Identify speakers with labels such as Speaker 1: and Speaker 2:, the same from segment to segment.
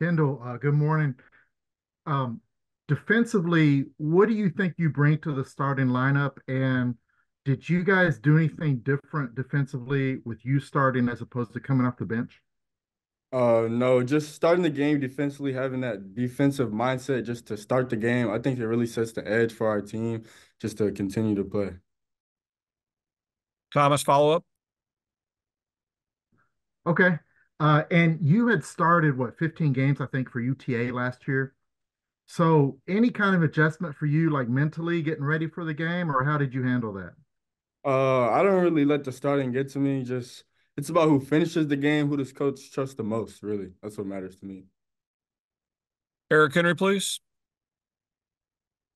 Speaker 1: Chendall, uh, good morning. Um, defensively, what do you think you bring to the starting lineup? And did you guys do anything different defensively with you starting as opposed to coming off the bench?
Speaker 2: Uh, no, just starting the game defensively, having that defensive mindset just to start the game. I think it really sets the edge for our team just to continue to play.
Speaker 3: Thomas, follow up.
Speaker 1: Okay. Uh, and you had started what 15 games, I think, for UTA last year. So any kind of adjustment for you, like mentally getting ready for the game, or how did you handle that?
Speaker 2: Uh, I don't really let the starting get to me. Just it's about who finishes the game, who does coach trust the most, really. That's what matters to me.
Speaker 3: Eric Henry, please.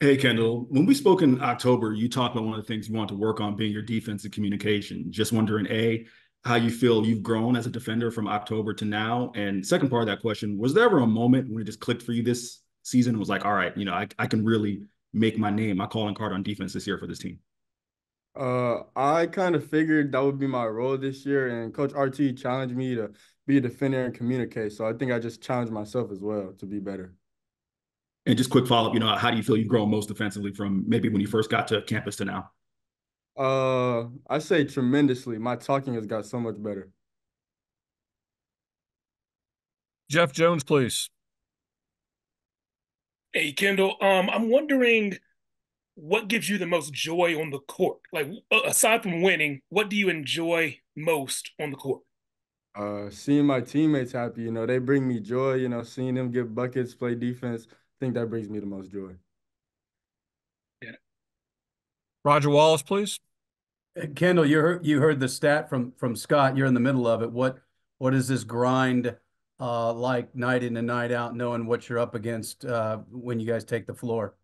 Speaker 4: Hey, Chendall. When we spoke in October, you talked about one of the things you want to work on being your defensive communication. Just wondering, A, how you feel you've grown as a defender from October to now. And second part of that question, was there ever a moment when it just clicked for you this season and was like, all right, you know, I, I can really make my name, my calling card on defense this year for this team?
Speaker 2: Uh, I kind of figured that would be my role this year, and Coach RT challenged me to be a defender and communicate. So I think I just challenged myself as well to be better.
Speaker 4: And just quick follow up, you know, how do you feel you've grown most defensively from maybe when you first got to campus to now?
Speaker 2: Uh, I say tremendously. My talking has got so much better.
Speaker 3: Jeff Jones, please.
Speaker 5: Hey, Chendall. Um, I'm wondering what gives you the most joy on the court? Like aside from winning, what do you enjoy most on the court?
Speaker 2: Uh, seeing my teammates happy, you know, they bring me joy. You know, seeing them get buckets, play defense, I think that brings me the most joy.
Speaker 3: Yeah. Roger Wallace, please.
Speaker 6: Chendall, you heard you heard the stat from from Scott. You're in the middle of it. What what is this grind uh, like night in and night out, knowing what you're up against uh, when you guys take the floor?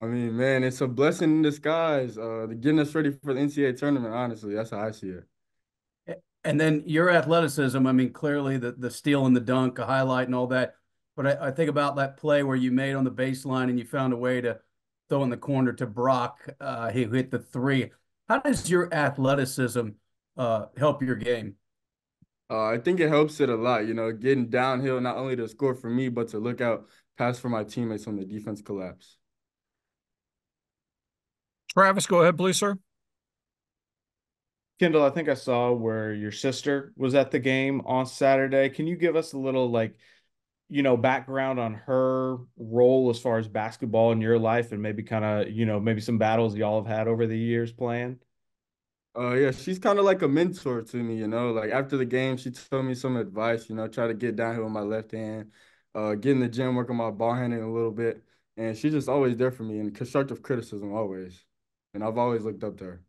Speaker 2: I mean, man, it's a blessing in disguise. Uh, getting us ready for the NCAA tournament. Honestly, that's how I see it.
Speaker 6: And then your athleticism. I mean, clearly the the steal and the dunk, a highlight, and all that. But I, I think about that play where you made on the baseline and you found a way to throw in the corner to Brock. Uh, he hit the three. How does your athleticism uh, help your game?
Speaker 2: Uh, I think it helps it a lot. You know, getting downhill not only to score for me, but to look out pass for my teammates when the defense collapse.
Speaker 3: Travis, go ahead, please, sir.
Speaker 7: Chendall, I think I saw where your sister was at the game on Saturday. Can you give us a little like, you know, background on her role as far as basketball in your life and maybe kind of, you know, maybe some battles y'all have had over the years playing?
Speaker 2: Uh yeah, she's kind of like a mentor to me, you know. Like after the game, she told me some advice, you know, try to get down here with my left hand, uh get in the gym, work on my ball handling a little bit. And she's just always there for me and constructive criticism always and I've always looked up to her.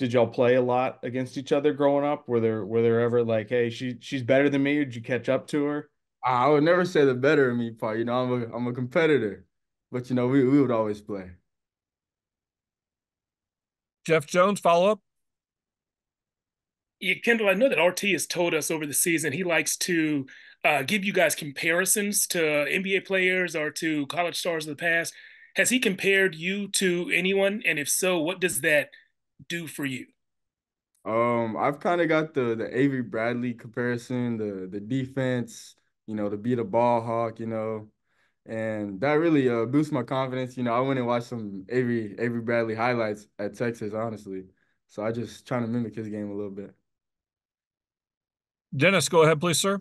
Speaker 7: Did y'all play a lot against each other growing up? Were there were there ever like, hey, she she's better than me? Did you catch up to her?
Speaker 2: I would never say the better of me part. You know, I'm a I'm a competitor, but you know, we we would always play.
Speaker 3: Jeff Jones, follow up.
Speaker 5: Yeah, Chendall, I know that RT has told us over the season he likes to uh, give you guys comparisons to NBA players or to college stars of the past. Has he compared you to anyone? And if so, what does that do for you?
Speaker 2: Um, I've kind of got the the Avery Bradley comparison, the the defense, you know, to be the ball hawk, you know, and that really uh boosts my confidence. You know, I went and watched some Avery Avery Bradley highlights at Texas, honestly. So I just trying to mimic his game a little bit.
Speaker 3: Dennis, go ahead, please, sir.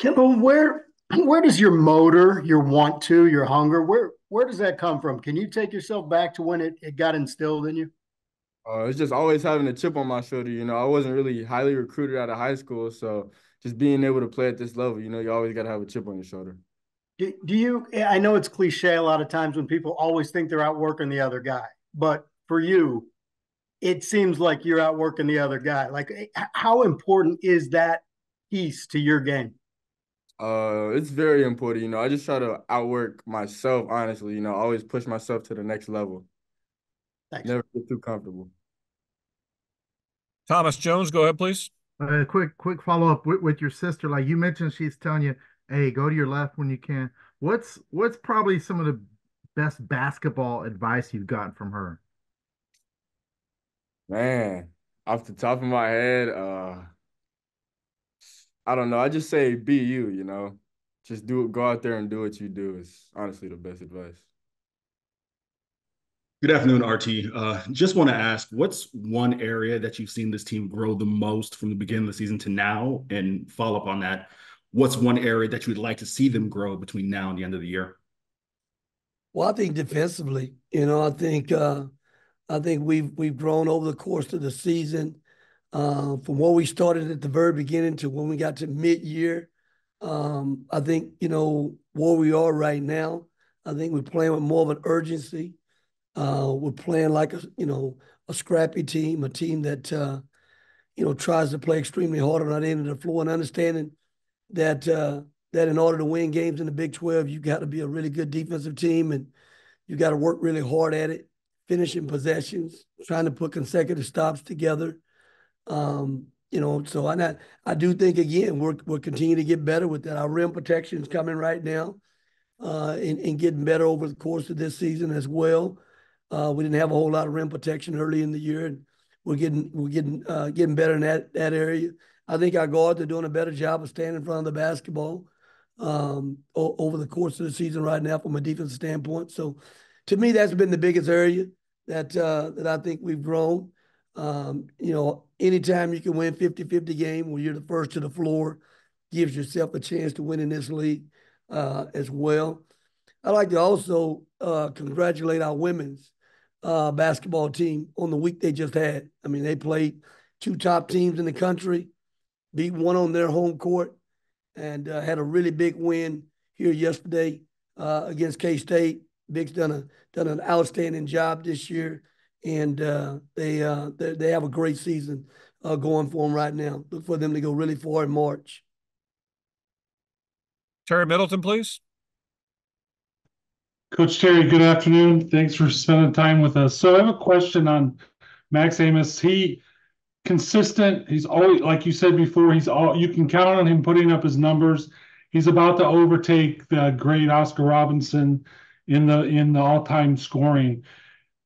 Speaker 8: Chendall, where where does your motor, your want to, your hunger, where where does that come from? Can you take yourself back to when it, it got instilled in you?
Speaker 2: Uh, it's just always having a chip on my shoulder. You know, I wasn't really highly recruited out of high school, so just being able to play at this level, you know, you always got to have a chip on your shoulder.
Speaker 8: Do, do you? I know it's cliche a lot of times when people always think they're outworking the other guy, but for you, it seems like you're outworking the other guy. Like, eh, how important is that piece to your game?
Speaker 2: Uh, it's very important. You know, I just try to outwork myself. Honestly, you know, always push myself to the next level. Thanks. Never get too comfortable.
Speaker 3: Thomas Jones, go ahead, please.
Speaker 1: Uh, quick, quick follow up with, with your sister. Like you mentioned, she's telling you, "Hey, go to your left when you can." What's what's probably some of the best basketball advice you've gotten from her?
Speaker 2: Man, off the top of my head, uh, I don't know. I just say be you, you know. Just do it, go out there and do what you do is honestly the best advice.
Speaker 4: Good afternoon, RT. Uh, just want to ask, what's one area that you've seen this team grow the most from the beginning of the season to now? And follow up on that, what's one area that you would like to see them grow between now and the end of the year?
Speaker 9: Well, I think defensively, you know, I think uh, I think we've we've grown over the course of the season uh, from where we started at the very beginning to when we got to mid year. Um, I think you know where we are right now. I think we're playing with more of an urgency. Uh, we're playing like a you know a scrappy team, a team that uh, you know tries to play extremely hard on that end of the floor, and understanding that uh, that in order to win games in the Big Twelve, you got to be a really good defensive team, and you got to work really hard at it, finishing possessions, trying to put consecutive stops together. Um, you know, so I not I do think again we're we're continuing to get better with that. Our rim protection is coming right now, uh, and, and getting better over the course of this season as well. Uh, we didn't have a whole lot of rim protection early in the year, and we're getting we're getting uh, getting better in that that area. I think our guards are doing a better job of standing in front of the basketball um, o- over the course of the season right now from a defensive standpoint. So, to me, that's been the biggest area that uh, that I think we've grown. Um, you know, anytime you can win 50-50 game where you're the first to the floor, gives yourself a chance to win in this league uh, as well. I'd like to also uh, congratulate our women's uh, basketball team on the week they just had. I mean, they played two top teams in the country, beat one on their home court, and uh, had a really big win here yesterday uh, against K State. Vic's done a done an outstanding job this year, and uh, they, uh, they they have a great season uh, going for them right now. Look for them to go really far in March.
Speaker 3: Terry Middleton, please.
Speaker 10: Coach Terry, good afternoon. Thanks for spending time with us. So I have a question on Max Abmas. He consistent. He's always like you said before. He's all you can count on him putting up his numbers. He's about to overtake the great Oscar Robertson in the in the all-time scoring.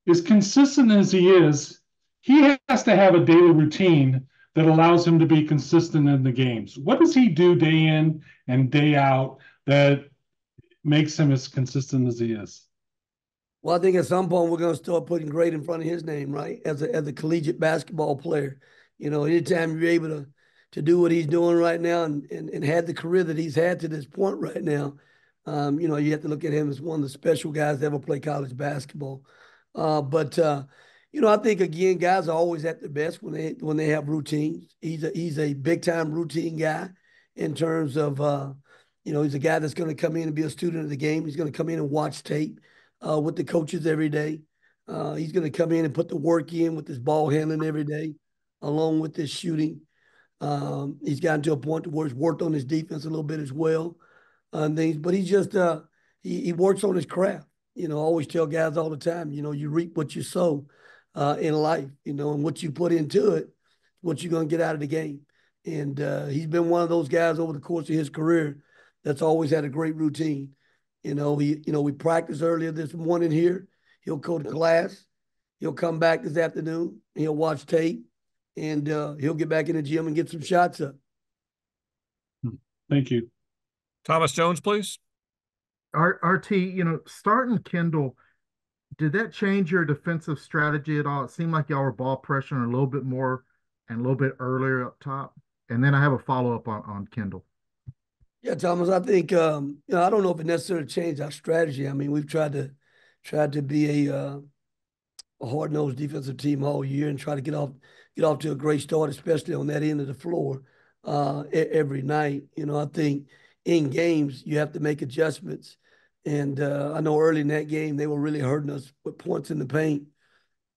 Speaker 10: As consistent as he is, he has to have a daily routine that allows him to be consistent in the games. What does he do day in and day out that makes him as consistent as he is?
Speaker 9: Well, I think at some point we're going to start putting great in front of his name, right? As a as a collegiate basketball player, you know, anytime you're able to to do what he's doing right now and and, and had the career that he's had to this point right now, um, you know, you have to look at him as one of the special guys to ever play college basketball. Uh, but uh, you know, I think again, guys are always at their best when they when they have routines. He's a he's a big time routine guy in terms of uh, you know, he's a guy that's going to come in and be a student of the game. He's going to come in and watch tape uh, with the coaches every day. Uh, he's going to come in and put the work in with his ball handling every day, along with his shooting. Um, he's gotten to a point where he's worked on his defense a little bit as well, and things. But he's just uh, he he works on his craft. You know, I always tell guys all the time. You know, you reap what you sow uh, in life. You know, and what you put into it, what you're going to get out of the game. And uh, he's been one of those guys over the course of his career that's always had a great routine. You know, he, you know, we practiced earlier this morning here. He'll go to class. He'll come back this afternoon. He'll watch tape, and uh, he'll get back in the gym and get some shots up.
Speaker 10: Thank you.
Speaker 3: Thomas Jones, please.
Speaker 1: R- RT, you know, starting Chendall, did that change your defensive strategy at all? It seemed like y'all were ball pressuring a little bit more and a little bit earlier up top. And then I have a follow up on, on Chendall.
Speaker 9: Yeah, Thomas, I think um, you know I don't know if it necessarily changed our strategy. I mean, we've tried to tried to be a, uh, a hard nosed defensive team all year and try to get off get off to a great start, especially on that end of the floor uh, every night. You know, I think in games you have to make adjustments, and uh, I know early in that game they were really hurting us with points in the paint,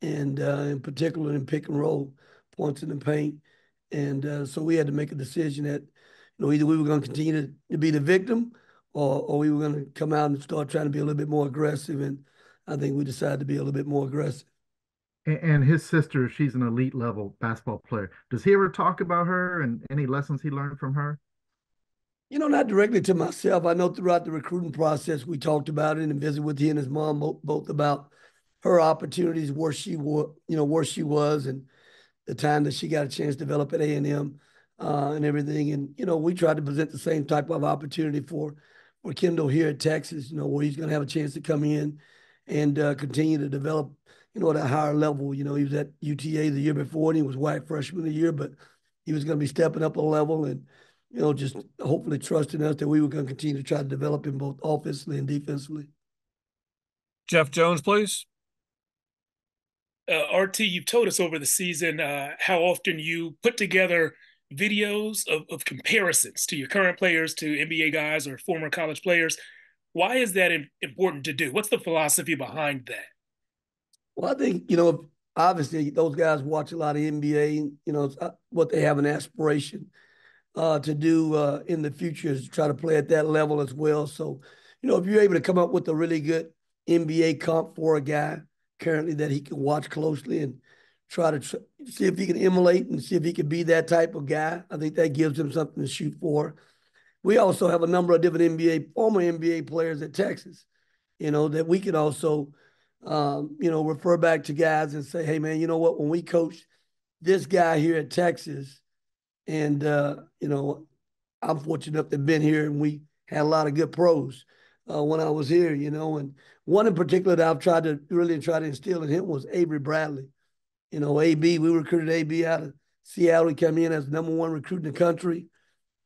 Speaker 9: and uh, in particular in pick and roll points in the paint, and uh, so we had to make a decision that you know, either we were going to continue to, to be the victim or, or we were going to come out and start trying to be a little bit more aggressive. And I think we decided to be a little bit more aggressive.
Speaker 1: And, and his sister, she's an elite level basketball player. Does he ever talk about her and any lessons he learned from her?
Speaker 9: You know, not directly to myself. I know throughout the recruiting process, we talked about it and visited with he and his mom both, both about her opportunities, where she was, you know, where she was, and the time that she got a chance to develop at A and M. uh, and everything. And you know, we tried to present the same type of opportunity for for Chendall here at Texas. You know, where he's going to have a chance to come in and uh, continue to develop. You know, at a higher level. You know, he was at UTA the year before, and he was WAC freshman of the year, but he was going to be stepping up a level and you know, just hopefully trusting us that we were going to continue to try to develop him both offensively and defensively.
Speaker 3: Jeff Jones, please.
Speaker 5: Uh, RT, you've told us over the season uh, how often you put together videos of, of comparisons to your current players, to NBA guys or former college players. Why is that important to do? What's the philosophy behind that?
Speaker 9: Well, I think, you know, obviously those guys watch a lot of NBA, you know, uh, what they have an aspiration uh, to do uh, in the future is try to play at that level as well. So, you know, if you're able to come up with a really good NBA comp for a guy currently that he can watch closely and try to tr- see if he can emulate and see if he can be that type of guy, I think that gives him something to shoot for. We also have a number of different NBA, former NBA players at Texas, you know, that we can also, um, you know, refer back to guys and say, hey, man, you know what? When we coached this guy here at Texas, and, uh, you know, I'm fortunate enough to have been here and we had a lot of good pros uh, when I was here, you know. And one in particular that I've tried to really try to instill in him was Avery Bradley. You know, AB, we recruited AB out of Seattle. He came in as number one recruit in the country.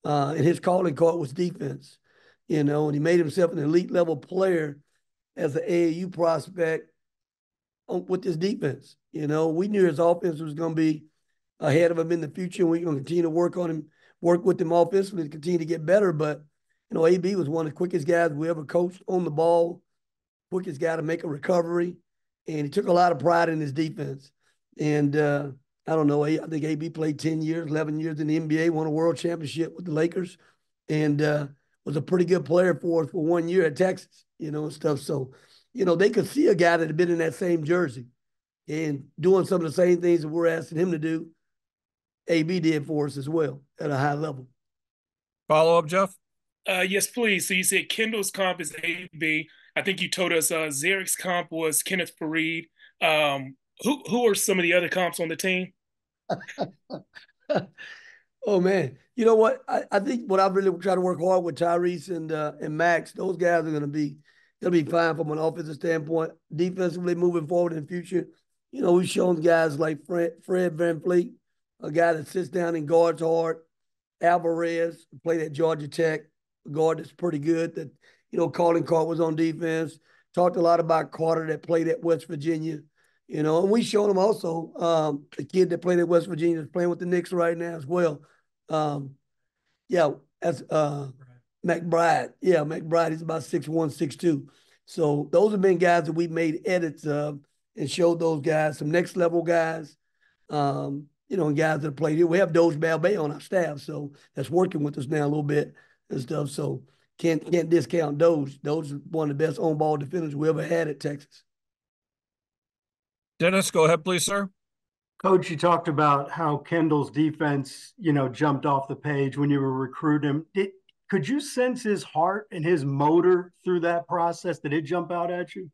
Speaker 9: Uh, and his calling card was defense, you know, and he made himself an elite level player as an AAU prospect with his defense. You know, we knew his offense was going to be ahead of him in the future. And we're going to continue to work on him, work with him offensively to continue to get better. But, you know, AB was one of the quickest guys we ever coached on the ball, quickest guy to make a recovery. And he took a lot of pride in his defense. And uh, I don't know, I think AB played 10 years, 11 years in the NBA, won a world championship with the Lakers, and uh, was a pretty good player for us for one year at Texas, you know, and stuff. So, you know, they could see a guy that had been in that same jersey and doing some of the same things that we're asking him to do AB did for us as well at a high level.
Speaker 3: Follow up, Jeff?
Speaker 5: Uh, yes, please. So you said Chendall's comp is AB. I think you told us uh, Ze'Rik's comp was Kenneth Faried. Um, who who are some of the other comps on the team?
Speaker 9: oh man, you know what? I, I think what I really try to work hard with Tyrese and uh, and Max. Those guys are going to be they'll be fine from an offensive standpoint. Defensively, moving forward in the future, you know, we've shown guys like Fred, Fred VanVleet, a guy that sits down and guards hard. Alvarado played at Georgia Tech, a guard that's pretty good. That you know, calling card was on defense. Talked a lot about Carter that played at West Virginia. You know, and we showed him also um, the kid that played at West Virginia is playing with the Knicks right now as well. Um, yeah, that's uh, McBride. Yeah, McBride. He's about six one, six two. So those have been guys that we made edits of and showed those guys some next level guys. Um, you know, and guys that play here. We have Dogus Balbay on our staff, so that's working with us now a little bit and stuff. So can't can't discount Dogus. Dogus is one of the best on ball defenders we ever had at Texas.
Speaker 3: Dennis, go ahead, please, sir.
Speaker 8: Coach, you talked about how Chendall's defense, you know, jumped off the page when you were recruiting him. Did, could you sense his heart and his motor through that process? Did it jump out at you?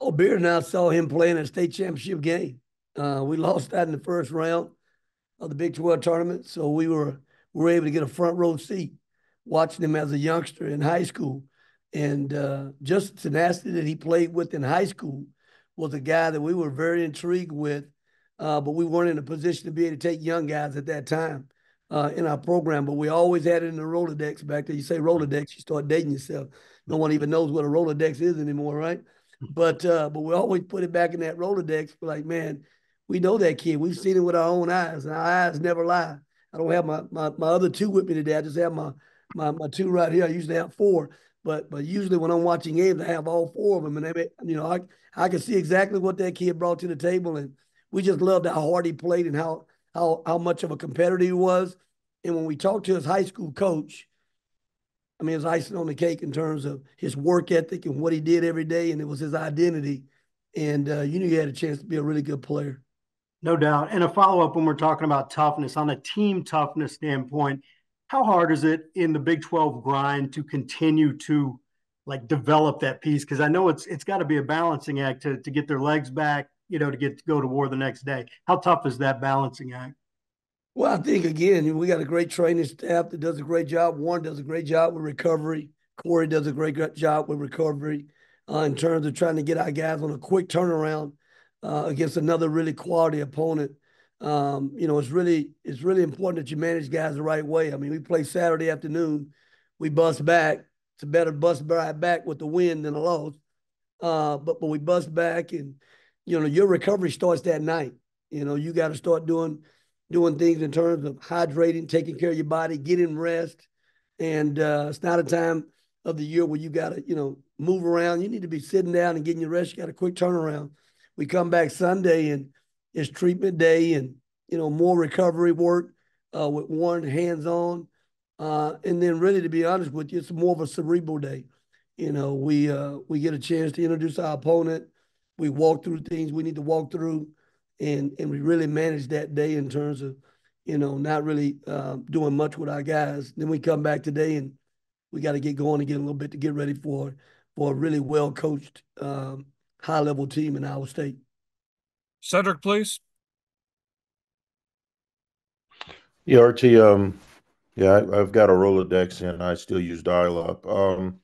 Speaker 9: Oh, Beard and I saw him playing a state championship game. Uh, we lost that in the first round of the Big 12 tournament. So we were we were able to get a front row seat watching him as a youngster in high school. And uh, just the tenacity that he played with in high school was a guy that we were very intrigued with, uh, but we weren't in a position to be able to take young guys at that time uh, in our program. But we always had it in the Rolodex back there. You say Rolodex, you start dating yourself. No one even knows what a Rolodex is anymore, right? But uh, but we always put it back in that Rolodex. We're Like, man, we know that kid. We've seen it with our own eyes, and our eyes never lie. I don't have my, my, my other two with me today. I just have my, my my two right here. I usually have four, but but usually when I'm watching games, I have all four of them, and they, you know, I I can see exactly what that kid brought to the table, and we just loved how hard he played and how how how much of a competitor he was. And when we talked to his high school coach, I mean, it was icing on the cake in terms of his work ethic and what he did every day, and it was his identity. And uh, you knew he had a chance to be a really good player.
Speaker 8: No doubt. And a follow up when we're talking about toughness on a team toughness standpoint, how hard is it in the Big 12 grind to continue to like develop that piece? Because I know it's it's got to be a balancing act to, to get their legs back, you know, to get to go to war the next day. How tough is that balancing act?
Speaker 9: Well, I think again, we got a great training staff that does a great job. Warren does a great job with recovery. Corey does a great job with recovery uh, in terms of trying to get our guys on a quick turnaround uh, against another really quality opponent. Um, you know, it's really it's really important that you manage guys the right way. I mean, we play Saturday afternoon, we bust back. It's a better bust right back with the win than a loss. Uh, but but we bust back, and you know your recovery starts that night. You know, you got to start doing doing things in terms of hydrating, taking care of your body, getting rest, and uh, it's not a time of the year where you got to you know move around. You need to be sitting down and getting your rest. You got a quick turnaround. We come back Sunday and it's treatment day and you know more recovery work uh, with one hands on, uh, and then really to be honest with you, it's more of a cerebral day. You know, we uh, we get a chance to introduce our opponent. We walk through things we need to walk through, and and we really manage that day in terms of, you know, not really uh, doing much with our guys. Then we come back today and we got to get going again a little bit to get ready for for a really well coached um, high level team in our state.
Speaker 3: Cedric, please.
Speaker 11: Yeah, RT. Um, yeah, I, have got a Rolodex and I still use dial-up. Um,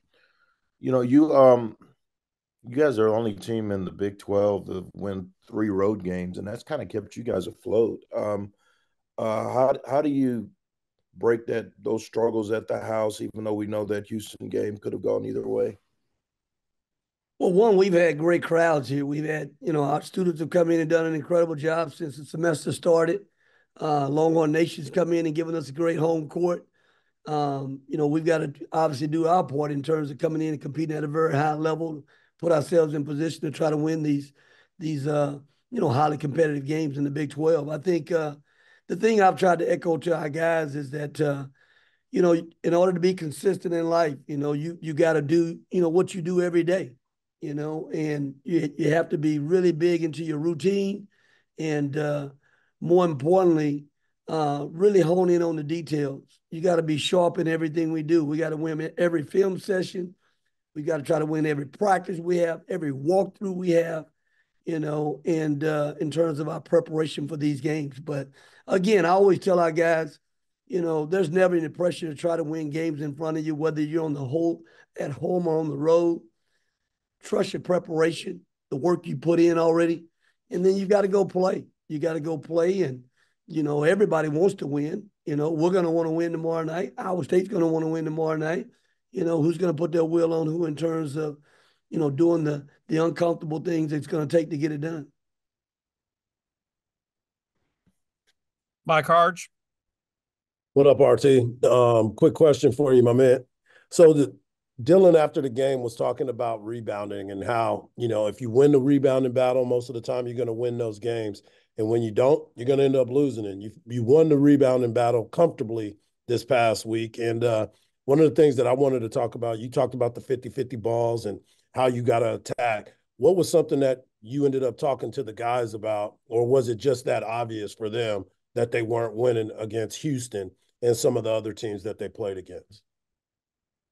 Speaker 11: you know, you um, you guys are the only team in the Big Twelve to win three road games, and that's kind of kept you guys afloat. Um, uh, how how do you break that those struggles at the house, even though we know that Houston game could have gone either way?
Speaker 9: Well, one, we've had great crowds here. We've had, you know, our students have come in and done an incredible job since the semester started. Uh, Longhorn Nation's come in and given us a great home court. Um, you know, we've got to obviously do our part in terms of coming in and competing at a very high level, put ourselves in position to try to win these these uh, you know highly competitive games in the Big 12. I think uh, the thing I've tried to echo to our guys is that uh, you know, in order to be consistent in life, you know, you you got to do you know what you do every day you know, and you, you have to be really big into your routine and uh, more importantly, uh, really hone in on the details. You got to be sharp in everything we do. We got to win every film session. We got to try to win every practice we have, every walkthrough we have, you know, and uh, in terms of our preparation for these games. But again, I always tell our guys, you know, there's never any pressure to try to win games in front of you, whether you're on the whole at home or on the road trust your preparation, the work you put in already, and then you got to go play. You got to go play, and you know everybody wants to win. You know we're going to want to win tomorrow night. Iowa State's going to want to win tomorrow night. You know who's going to put their will on who in terms of you know doing the the uncomfortable things it's going to take to get it done.
Speaker 3: Mike Harge.
Speaker 12: What up, RT? Um, quick question for you, my man. So the Dylan after the game was talking about rebounding and how, you know, if you win the rebounding battle, most of the time you're going to win those games. And when you don't, you're going to end up losing. And you you won the rebounding battle comfortably this past week. And uh, one of the things that I wanted to talk about, you talked about the 50-50 balls and how you got to attack. What was something that you ended up talking to the guys about, or was it just that obvious for them that they weren't winning against Houston and some of the other teams that they played against?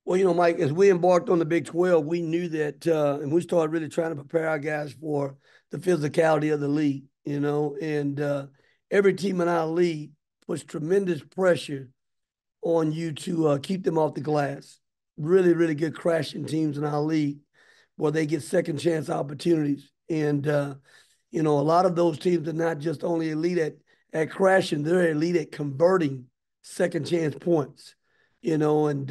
Speaker 9: Well, you know, Mike, as we embarked on the Big 12, we knew that, uh, and we started really trying to prepare our guys for the physicality of the league, you know, and uh, every team in our league puts tremendous pressure on you to uh, keep them off the glass. Really, really good crashing teams in our league where they get second chance opportunities. And, uh, you know, a lot of those teams are not just only elite at, at crashing, they're elite at converting second chance points, you know, and,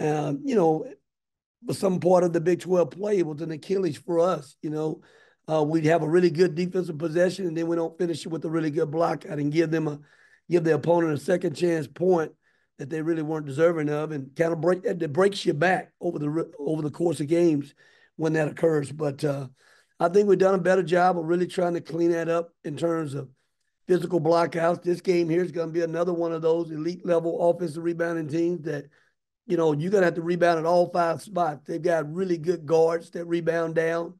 Speaker 9: um, you know, some part of the Big 12 play. Was an Achilles for us. You know, uh, we'd have a really good defensive possession, and then we don't finish it with a really good block out and give them a give the opponent a second chance point that they really weren't deserving of, and kind of break that breaks you back over the over the course of games when that occurs. But uh, I think we've done a better job of really trying to clean that up in terms of physical blockouts. This game here is going to be another one of those elite level offensive rebounding teams that you know, you're going to have to rebound at all five spots. They've got really good guards that rebound down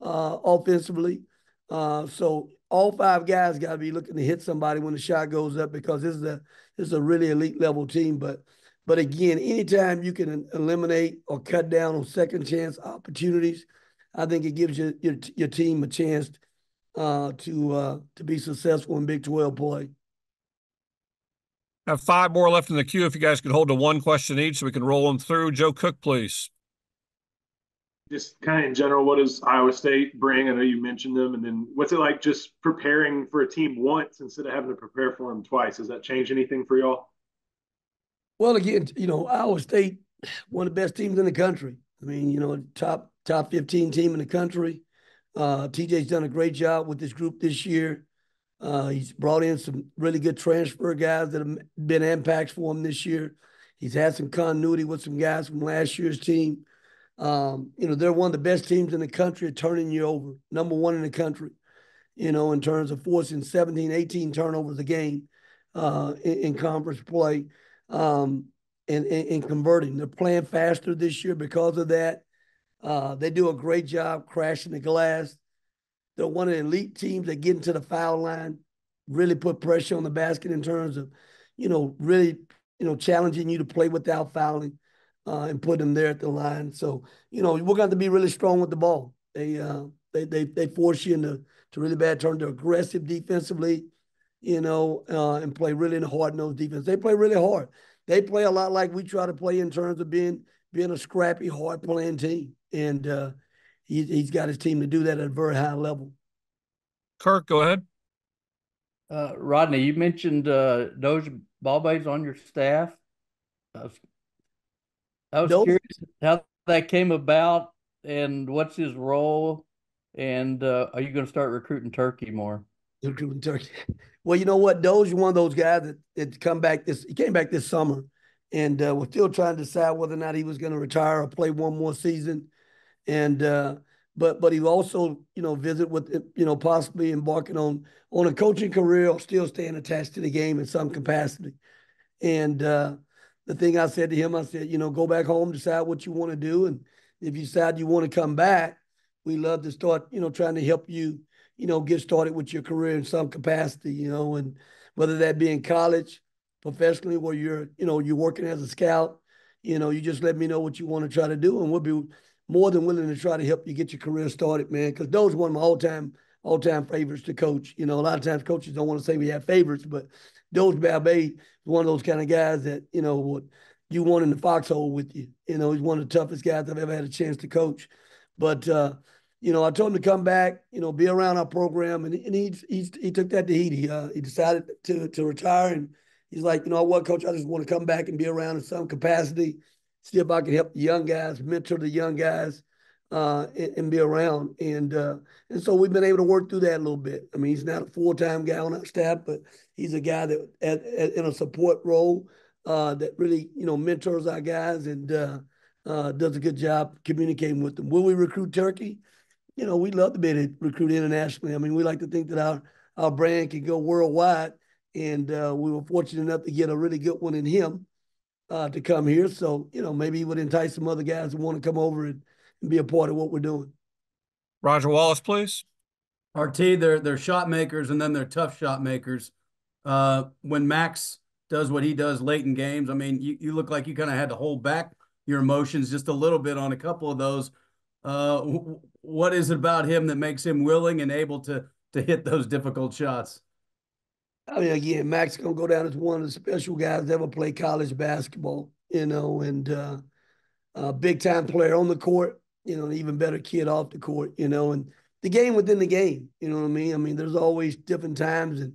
Speaker 9: uh, offensively. Uh, so all five guys got to be looking to hit somebody when the shot goes up because this is a this is a really elite level team. But but again, anytime you can eliminate or cut down on second chance opportunities, I think it gives you, your your team a chance uh, to uh, to be successful in Big Twelve play.
Speaker 3: Have five more left in the queue. If you guys could hold to one question each so we can roll them through. Joe Cook, please.
Speaker 13: Just kind of in general, what does Iowa State bring? I know you mentioned them. And then what's it like just preparing for a team once instead of having to prepare for them twice? Does that change anything for y'all?
Speaker 9: Well, again, you know, Iowa State, one of the best teams in the country. I mean, you know, top top 15 team in the country. Uh, TJ's done a great job with this group this year. Uh, he's brought in some really good transfer guys that have been impacts for him this year. He's had some continuity with some guys from last year's team. Um, you know, they're one of the best teams in the country at turning you over, number one in the country, you know, in terms of forcing 17, 18 turnovers a game uh, in, in, conference play um, and, and, and, converting. They're playing faster this year because of that. Uh, they do a great job crashing the glass. They're one of the elite teams that get into the foul line, really put pressure on the basket in terms of, you know, really, you know, challenging you to play without fouling uh, and put them there at the line. So, you know, we're going to be really strong with the ball. They, uh, they, they, they force you into to really bad turn. They're aggressive defensively, you know, uh, and play really hard nose defense. They play really hard. They play a lot like we try to play in terms of being being a scrappy, hard playing team. And uh, he, he's got his team to do that at a very high level.
Speaker 3: Kirk, go ahead.
Speaker 14: Uh, Rodney, you mentioned uh, Dogus Balbay's on your staff. I was, I was curious how that came about and what's his role. And uh, are you going to start recruiting Turkey more?
Speaker 9: Recruiting Turkey. Well, you know what? Dogus is one of those guys that, that come back this. He came back this summer, and uh, we're still trying to decide whether or not he was going to retire or play one more season. And uh, but but he also you know visit with you know possibly embarking on on a coaching career or still staying attached to the game in some capacity. And uh, the thing I said to him, I said, you know, go back home, decide what you want to do, and if you decide you want to come back, we love to start you know trying to help you you know get started with your career in some capacity, you know, and whether that be in college, professionally, where you're you know you're working as a scout, you know, you just let me know what you want to try to do, and we'll be more than willing to try to help you get your career started, man. Because those one of my all time all time favorites to coach. You know, a lot of times coaches don't want to say we have favorites, but Dogus Balbay is one of those kind of guys that you know what you want in the foxhole with you. You know, he's one of the toughest guys I've ever had a chance to coach. But uh, you know, I told him to come back, you know, be around our program, and, and he he he took that to heat. He uh, he decided to to retire, and he's like, you know what, coach, I just want to come back and be around in some capacity see if I can help the young guys, mentor the young guys, uh, and, and, be around. And uh, and so we've been able to work through that a little bit. I mean, he's not a full time guy on our staff, but he's a guy that at, at, in a support role uh, that really you know mentors our guys and uh, uh, does a good job communicating with them. Will we recruit Turkey? You know, we'd love to be able to recruit internationally. I mean, we like to think that our our brand can go worldwide, and uh, we were fortunate enough to get a really good one in him uh, to come here. So, you know, maybe he would entice some other guys who want to come over and, and be a part of what we're doing.
Speaker 3: Roger Wallace, please.
Speaker 6: RT, they're they're shot makers and then they're tough shot makers. Uh, when Max does what he does late in games, I mean, you, you look like you kind of had to hold back your emotions just a little bit on a couple of those. Uh, what is it about him that makes him willing and able to to hit those difficult shots?
Speaker 9: I mean, again, Max is gonna go down as one of the special guys that ever play college basketball, you know, and uh, a big time player on the court, you know, an even better kid off the court, you know, and the game within the game, you know what I mean? I mean, there's always different times and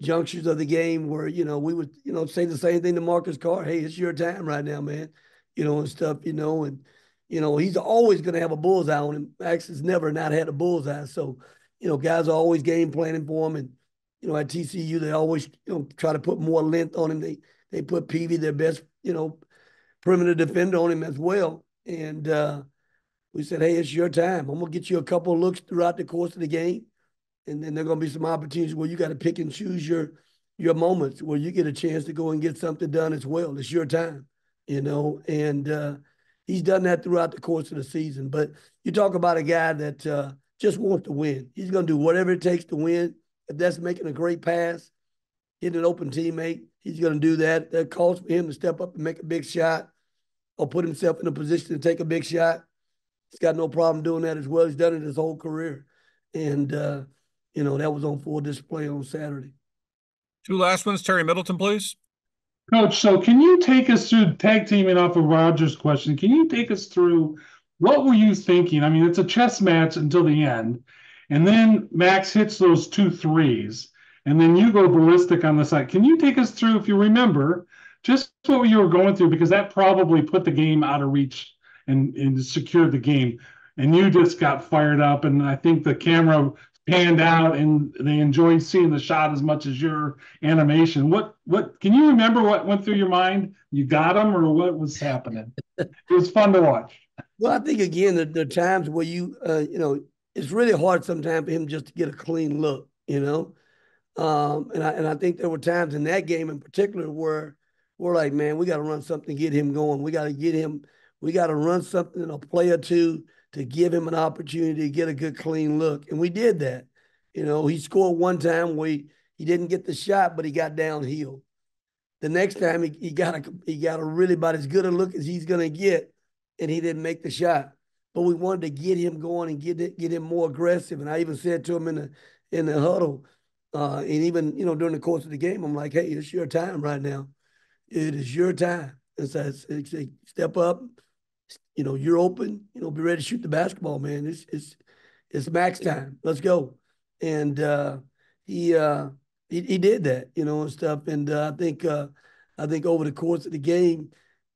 Speaker 9: junctures of the game where, you know, we would, you know, say the same thing to Marcus Carr, hey, it's your time right now, man, you know, and stuff, you know, and you know, he's always gonna have a bullseye on him. Max has never not had a bullseye. So, you know, guys are always game planning for him and you know, at TCU, they always, you know, try to put more length on him. They they put Peavy, their best, you know, perimeter defender on him as well. And uh, we said, hey, it's your time. I'm gonna get you a couple looks throughout the course of the game, and then there are gonna be some opportunities where you got to pick and choose your your moments where you get a chance to go and get something done as well. It's your time, you know. And uh, he's done that throughout the course of the season. But you talk about a guy that uh, just wants to win. He's gonna do whatever it takes to win if that's making a great pass, hitting an open teammate, he's going to do that. That calls for him to step up and make a big shot or put himself in a position to take a big shot. He's got no problem doing that as well. He's done it his whole career. And, uh, you know, that was on full display on Saturday.
Speaker 3: Two last ones. Terry Middleton, please.
Speaker 10: Coach, so can you take us through tag teaming off of Roger's question? Can you take us through what were you thinking? I mean, it's a chess match until the end, and then Max hits those two threes, and then you go ballistic on the side. Can you take us through, if you remember, just what you were going through? Because that probably put the game out of reach and, and secured the game. And you just got fired up, and I think the camera panned out and they enjoyed seeing the shot as much as your animation. What what can you remember what went through your mind? You got them or what was happening? it was fun to watch.
Speaker 9: Well, I think again the, the times where you uh, you know it's really hard sometimes for him just to get a clean look, you know. Um, and I and I think there were times in that game in particular where we're like, man, we got to run something get him going. We got to get him. We got to run something, a play or two to give him an opportunity to get a good clean look. And we did that. You know, he scored one time where he, he didn't get the shot, but he got downhill. The next time he, he got a he got a really about as good a look as he's gonna get, and he didn't make the shot. But we wanted to get him going and get get him more aggressive. And I even said to him in the in the huddle, uh, and even you know during the course of the game, I'm like, hey, it's your time right now. It is your time. And so it's, step up, you know, you're open, you know, be ready to shoot the basketball, man. It's it's it's max time. Let's go. And uh he uh he, he did that, you know, and stuff. And uh, I think uh I think over the course of the game,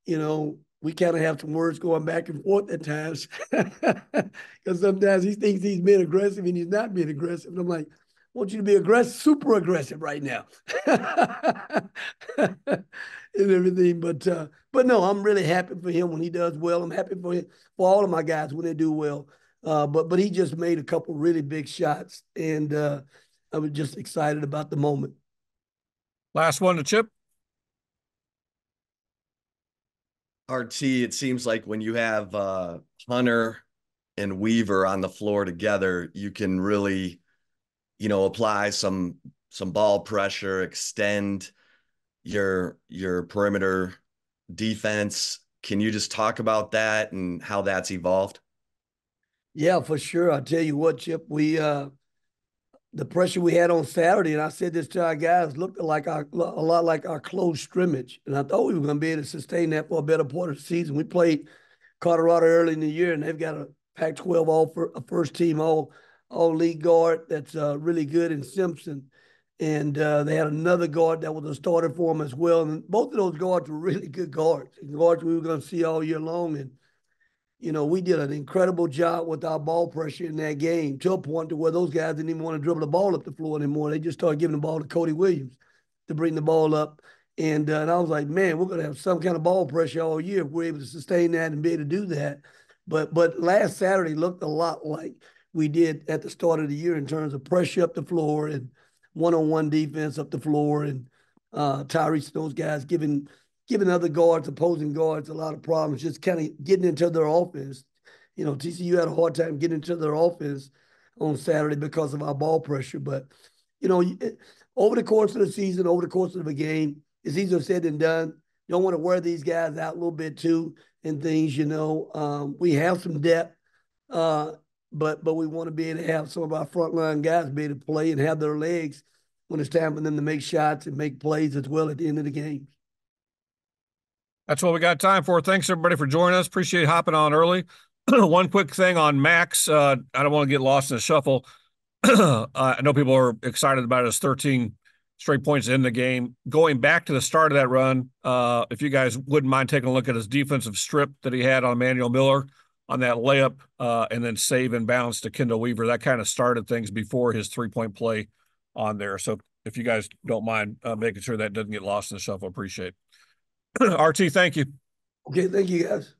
Speaker 9: you know, we kind of have some words going back and forth at times. Because sometimes he thinks he's being aggressive and he's not being aggressive. And I'm like, I want you to be aggressive, super aggressive right now. and everything. But uh, but no, I'm really happy for him when he does well. I'm happy for him for all of my guys when they do well. Uh, but but he just made a couple really big shots, and uh, I was just excited about the moment.
Speaker 3: Last one to Chip.
Speaker 15: RT, it seems like when you have uh, Hunter and Weaver on the floor together, you can really, you know, apply some some ball pressure, extend your your perimeter defense. Can you just talk about that and how that's evolved?
Speaker 9: Yeah, for sure. I'll tell you what, Chip, we uh the pressure we had on Saturday, and I said this to our guys, looked like our a lot like our close scrimmage, and I thought we were going to be able to sustain that for a better part of the season. We played Colorado early in the year, and they've got a Pac-12 all for a first team all all league guard that's uh, really good in Simpson, and uh, they had another guard that was a starter for them as well. And both of those guards were really good guards, guards we were going to see all year long. And you know, we did an incredible job with our ball pressure in that game to a point to where those guys didn't even want to dribble the ball up the floor anymore. They just started giving the ball to Cody Williams to bring the ball up. And, uh, and I was like, man, we're going to have some kind of ball pressure all year if we're able to sustain that and be able to do that. But but last Saturday looked a lot like we did at the start of the year in terms of pressure up the floor and one-on-one defense up the floor and uh, Tyrese those guys giving giving other guards, opposing guards, a lot of problems, just kind of getting into their offense. You know, TCU had a hard time getting into their offense on Saturday because of our ball pressure. But, you know, over the course of the season, over the course of a game, it's easier said than done. You don't want to wear these guys out a little bit too and things, you know. Um, we have some depth, uh, but but we want to be able to have some of our frontline guys be able to play and have their legs when it's time for them to make shots and make plays as well at the end of the game.
Speaker 3: That's what we got time for. Thanks everybody for joining us. Appreciate hopping on early. One quick thing on Max. Uh, I don't want to get lost in the shuffle. I know people are excited about his 13 straight points in the game. Going back to the start of that run, uh, if you guys wouldn't mind taking a look at his defensive strip that he had on Emmanuel Miller on that layup, uh, and then save and bounce to Chendall Weaver, that kind of started things before his three point play on there. So if you guys don't mind uh, making sure that doesn't get lost in the shuffle, appreciate. RT, thank you.
Speaker 9: Okay, thank you guys.